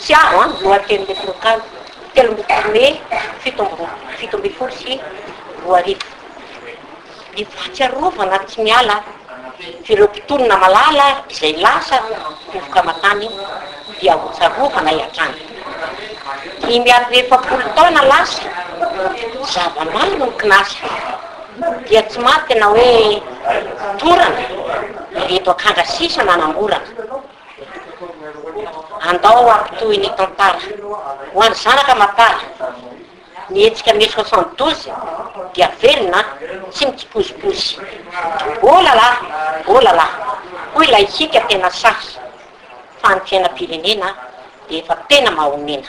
Tsy azo an! Lohatenin'ny tononkalo telo ambin'ny folo mey fito amby fito ambin'ny folo sy roa arivo. Ny fahatsiarovana tsy miala f'ireo mpitonona malala izay lasa vovoka aman-tany dia ho tsarovana hatrany. Dimy arivo efapolo taona lasa, zava-maina ny kinasy dia tsy maty na hoe dorana ireto akanga sisa manamborana. Andao ampitohy ny tantara. Ho an'ny zanaka mapara, ny hetsika mai soixante douze dia velona an, tsy mitsipozipozy. Oh la la! Oh la la! hoy ilay hiaka tena sahy, fa ny fiainam-pirenena dia efa tena mahonena.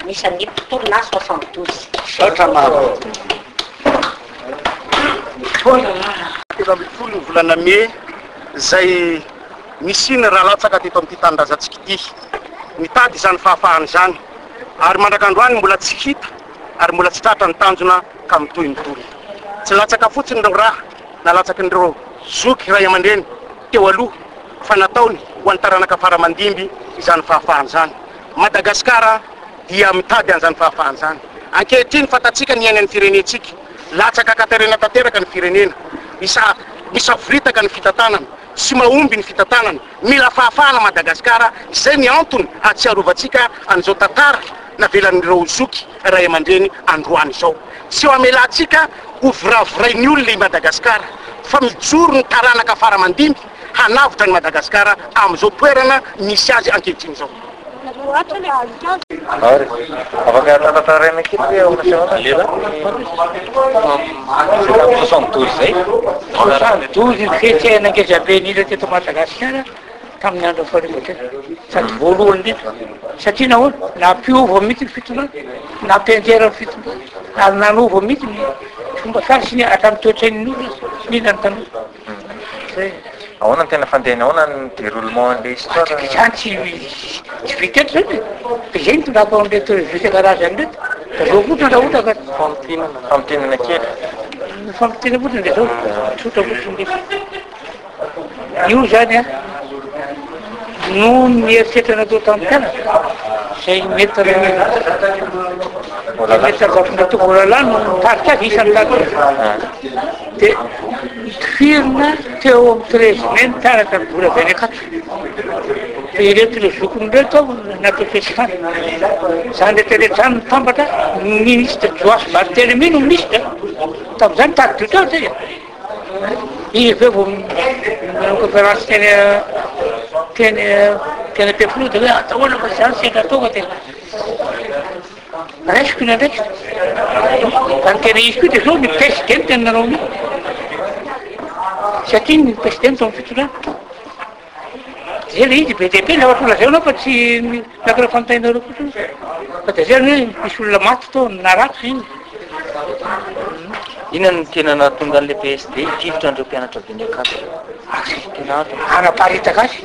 Anisan'ny mpitolona ahy soixante douze. Misaotra maro. Oh là là. Telo ambin'ny folo ny volana mey izay nisian'ny ra latsaka teto amin'ity tanindrazantsika ity. Nitady izany fahafahana izany ary mandraka androany mbola tsy hita ary mbola tsy tratra ny tanjona ka mitohy ny tolona. Tsy latsaka fotsiny ireo ra nalatsaky ireo zoky ray aman-dreny teo aloha fa nataony ho an'ny taranaka faramandimby izany fahafahana izany. Madagasikara dia mitady an'izany fahafahana izany. Ankehitriny, fantatsika ny iainan'ny firenentsika. Latsaka an-katerena tanteraka ny firenena. Misa, misavoritaka ny fitantanana. Tsy mahomby ny fitantanana. Mila fahafahana Madagasikara. Izay ny antony ahatsiarovantsika an'izao tantara navelan'ireo zoky ray aman-dreny androany izao. Tsy ho amelantsika hovoravrain'ny olona i Madagasikara, fa mijoro ny taranaka fara aman-dimby. hanavotra an'i Madagasikara amin'izao toerana misy azy ankehitriny izao. Ary, afaka tantataraina kely hoe ahoana sy ahoana ny fitampitapitana soixante douze izay? Soixante douze ny fihetsehana ngezabeny hita teto Madagasikara tamin'ny andron'ny fahaleovantena sady voalohany indrindra. Satria nahoana? Nampiova mihitsy ny fitondrana, nampianjera ny fitondrana ary nanova mihitsy ny fomba fiasany hatramin'ny toetsain'ny olona sy ny hiran'ny tanora. Ok, ahoana ny tena fandehany, ahoana ny deroulement an'ilay histoire? Dia izany tsy tsy vita eto izany e, dia izay no tondrako an'ireto revue isan-karazany ireto, zao fotsiny raha ohatra ka. Famintinana, famintinana kely. Ny famintinana fotsiny dia zao, tsotra fotsiny indrindra. Io izany an. Noho ny herisetra natao tamin'ny mpianatra, izay Maître Maître Bafindratovo Rallah no nitarika azy isan'ny tadidiko, dia nitifirina teo amin'ny treize mai ny mpianatra nivory avy any Ankatso. Dia ireto ilay zokiny ireto ao natao festany. Izany rehetra rehetra izany nitambatra, ny Ministre Joash Barthelemy no Ministre, tamin'izany tadidiko teo izay e. Izy avy eo vao manao conférence teny teny teny am-piampinoana dia hoe atao ahoana fa tsy zany sendra atao fa dia raisiko iny andraikitra. Ka ny tena izy koa dia zao ny presidente no nanao an'io. Tsy atin'ny presidente ao amin'ny fitondrana. Zay le izy be dia be le ohatry lazainao fa tsy miankina am fanontanianareo fotsiny fa de zay anie misy olona maty tao naratra iny. Inona no tena nahatonga an'ilay PSD hitifitra an'ireo mpianatra be niakatra? Ara-paritaka azy.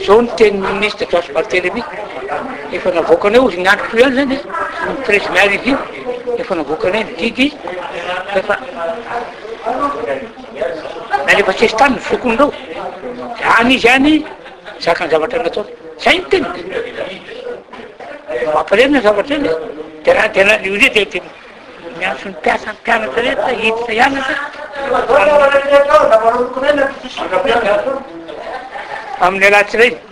Izao ny tenin'ny minisitra Georges Barthelemy. Efa navoakanay ozy ny andro toy ihany izany, ny treize mai arrivé. Efa navoakanay ny didy, efa nalefa sesitany ny foko ndreo any izy any zaka ny zavatra nataony zay ny tena mampalemina zavatra eny de raha tena ny oze de de miantso ny mpiasa ny mpianatra rehetra hiditra hianatra amin'ny alatsinainy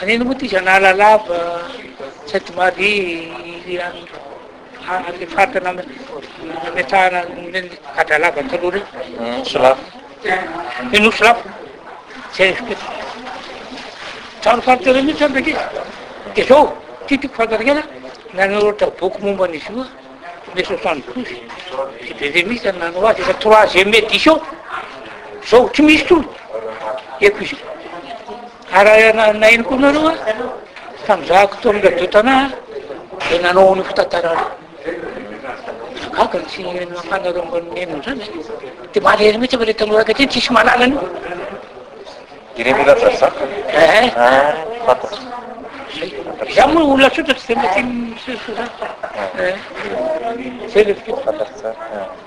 Naninona moa ity zanala lava sady maria amin'ny faritra nametrahana ny gadra lava taloha ireo? Solafo. Io no solafo. Zay trano faritra ireo mihitsy andra kely. Dia zao, ity tiako fantarikena, nanoratra boky momba an'izy io mille sept cent douze, i Bebe mihitsy no nanao azy, efa troisième édition. Zao, tsy misy intsony eto izy. Arahina ny ainy koa nareo a! Tamin'ny izaho koa tonga teto Tana dia nanao an'io fitantarana io. Gaga ny tsy nahafanareo an'i Neny an'izany e! Dia maharery mihitsy aho fa ilay tanora ankehitriny tsisy mahalala an'io. Ireny Rajazaka ve? Ehe. Ah, fantatro. Zay. Izaho moa olona tsotra tsy dia mba tia misehoseho izany. Ehe. Zay ilay fihetsiny. Fantatro tsara.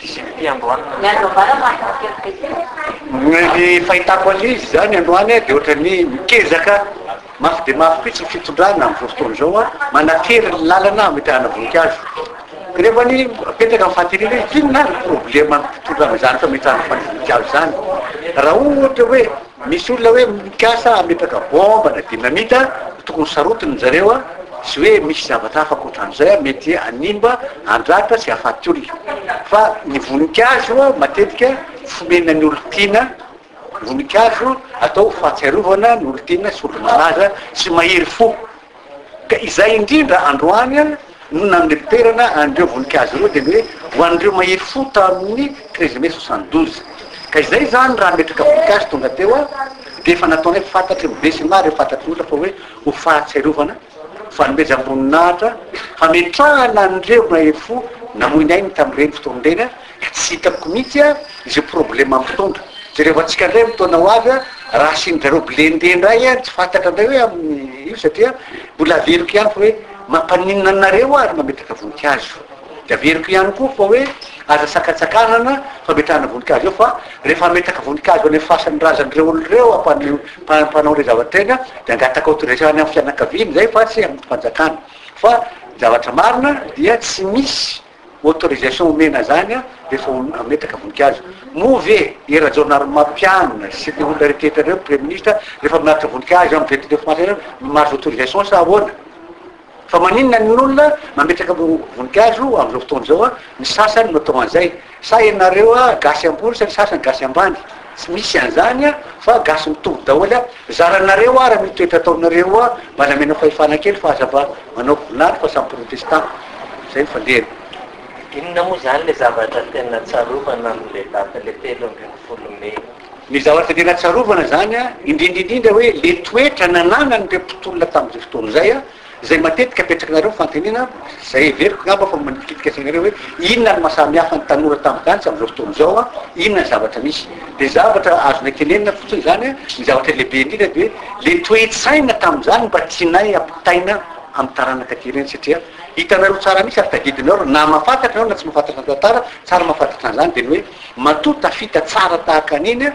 Disciple androany. Ny andro ambara mahakasika ny fety. Ny fahitako an'izy zany androany de ohatrany mikezaka mafy de mafy mihitsy ny fitondrana amin'izao fotoana izao a, manatery ny lalana hametrahana voninkazo. Ka nefa anie apetraka ny fahaterena izy, inona ary ny problème amin'ny fitondrana izany fametrahana voninkazo izany? Raha ohatra hoe. Misy olona hoe mikasa hametraka bomba na dynamite dia tokony sarotiny zareo sy hoe misy zavatra hafa ankoatran'izay mety hanimba, handratra sy hahafaty olona. Fa ny voninkazo matetika fomena ny olon-tiana, voninkazo atao ho fahatsiarovana ny olon-tiana sy olo-malaza sy mahery fo. Ka izay indrindra androany no nanome toerana an'ireo voninkazo ireo dia ny hoe ho an'ireo mahery fo tao amin'ny treize mai soixante douze. Ka izay izany raha hametraka voninkazo tonga teo dia efa nataonay fantatry ny besinimaro ireo fantatry ny olona fa hoe ho fahatsiarovana fanomezam-boninahitra fametrahana an'ireo mahery fo namoy ny ainy tamin'ireny fotoana ireny. ka tsy hitako mihitsy izay problema mitondra, jereo antsika indray amin'ny taona ho avy raha asian'zareo blindé indray an, tsy fantatra indray hoe amin'ny io satria mbola averiko ihany fa hoe mampaninona anareo ary mametraka voninkazo, dia averiko ihany koa fa hoe aza sakantsakanana fametrahana voninkazo eo fa rehefa hametraka voninkazo any amin'ny fasan'ny razan'ireo olona ireo ampanao mpanao ireny zavatra ireny an, dia hangataka autorisation any amin'ny fianakaviany izay fa tsy amin'ny fanjakana fa ny zavatra marina dia tsy misy Autorisation omena zany an refa ametaka vonikazo. Moa ve i Rajaonarimampianina sy le olona retetra reo pré ministre refa miaritra vonikazo am vente de foise reo no mahazo autorisation sa ahoana? Fa maninona ny olona mametraka vonikazo am zao fotoana zao an ny sasany no atao anzay? Sa enareo an gasy ambony sa ny sasany gasy ambany? Tsy misy an'zany a fa gasy mitovy daholy a, zaranareo ara ny toetra ataonareo a, mba namena fahefana kely fa aza mba manao voninahitra fa samy protestant, zay ny fandehany. Inona moa izany le zavatra tena tsarovana amle date le telo ambin'ny folo mai? Ny zavatra tena tsarovana zany a, indrindra indrindra hoe le toetra nananan'ireo mpitolona tam'zay fotoana zay a, Izay matetika apetraknareo fanontaniana, izay heveriko angamba fa manipikitika sainareo hoe inona no maha samy hafa ny tanora tamin'ny gasy amin'izao fotoana izao an, inona ny zavatra misy? Dia zavatra azonay tenenina fotsiny izany an, ny zavatra lehibe indrindra dia ilay toe-tsaina tamin'izany mba tianay ampitaina amin'ny taranaka aty aoriana satria hitanareo tsara mihitsy ary tadidinareo ary na mahafantatra ianareo na tsy mahafantatra ny tantara, tsara mahafantatra an'izany, dia ny hoe matoa tafita tsara tahaka an'iny an,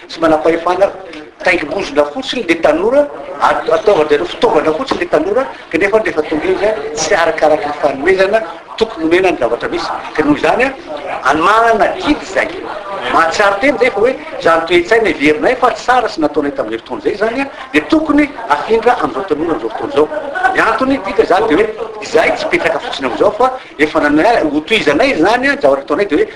Tsy manam-pahefana, taingim-bozona fotsiny le tanora, ataovan-jareo fitaovana fotsiny le tanora, kanefa rehefa tonga eo izay tsy arakaraka ny fanomezana tokony homena ny zavatra misy, ka noho izany an, any manana didy izay, mahatsiaro tena izay fa hoe izany toe-tsaina heverinay fa tsara sy nataonay tamin'izay fotoana izay izany an, dia tokony afindra amin'izao tanora amin'izao fotoana izao. Ny antony dika izany dia hoe izahay tsy hipetraka fotsiny amin'izao fa efa nanana, hotohizanay izany an, ny zavatra ataonay dia hoe,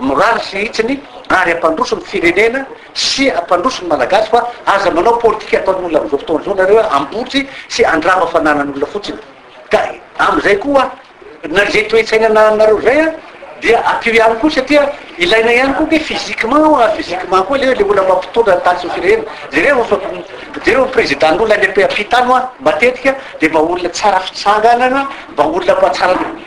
Mirary sy hitsiny ary ampandroso ny firenena sy ampandroso ny Malagasy fa aza manao politika ataon'ny olona amin'izao fotoana izao nareo hoe ambotry sy andrava fananan'olona fotsiny ka amin'izay koa na izay toe-tsaina anananareo izay a dia apio ihany koa satria ilaina ihany koa ke physiquement ho a physiquement koa le le olona mampitondra ny tany sy ny firenena jereo fa jereo ny président n'olona any am-pitano a matetika dia mba olona tsara fitsanganana mba olona mba tsara